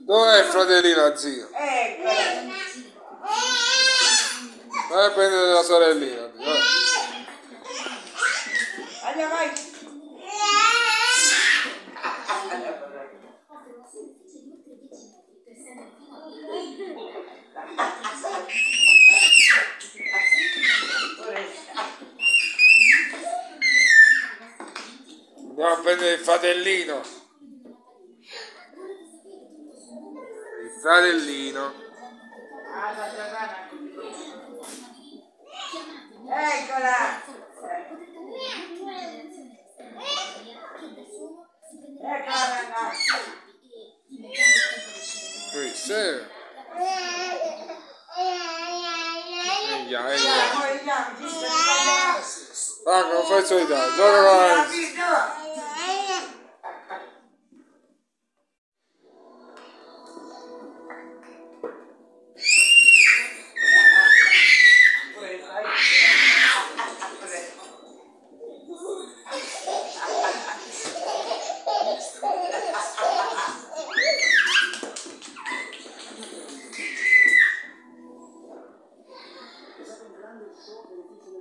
Dov'è il fratellino, zio? Ecco. Vai a prendere la sorellina. zio, vai. Andiamo, vai. Andiamo a prendere il fratellino. Il fratellino. Eccola. Eccola. Questo 养一养。那个翡翠的，这个。grandes obras